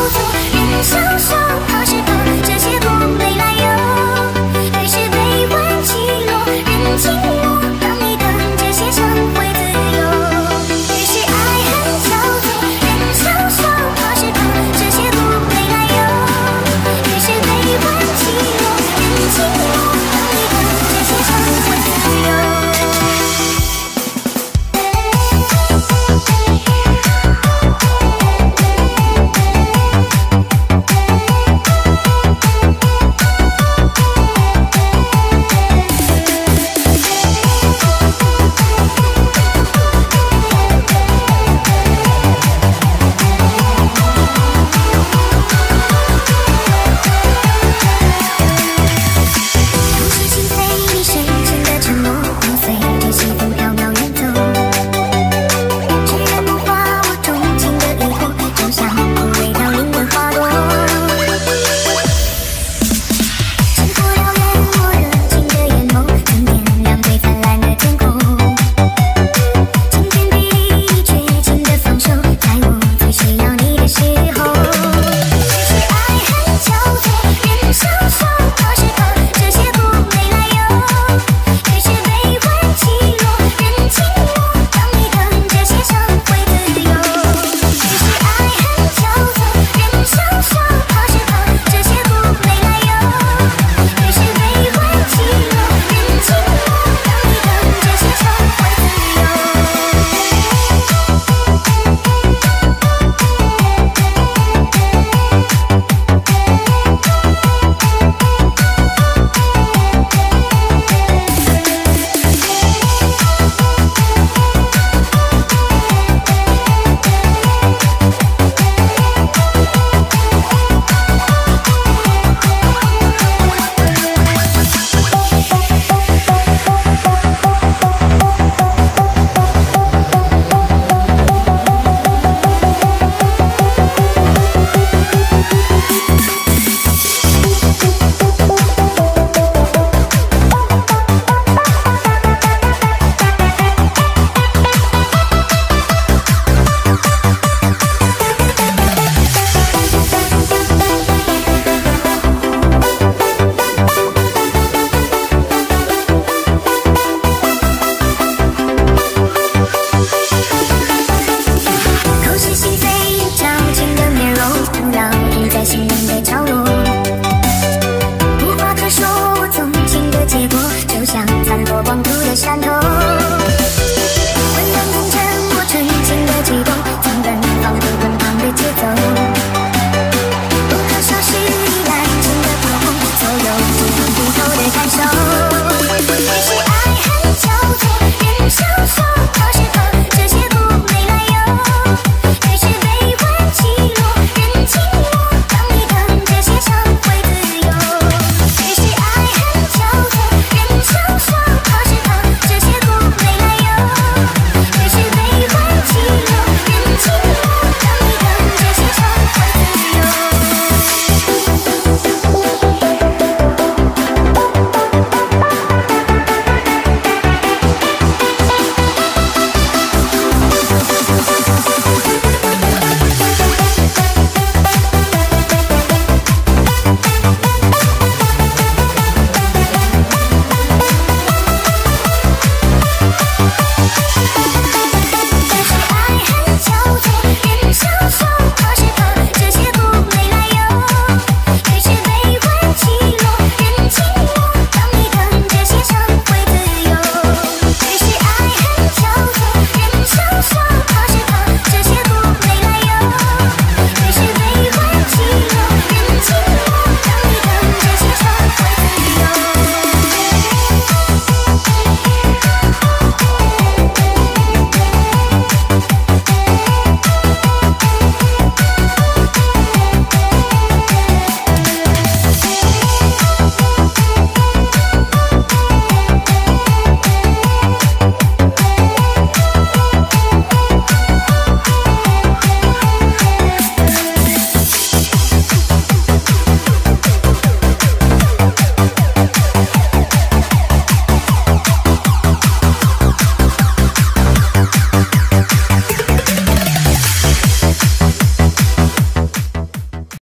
不一生伤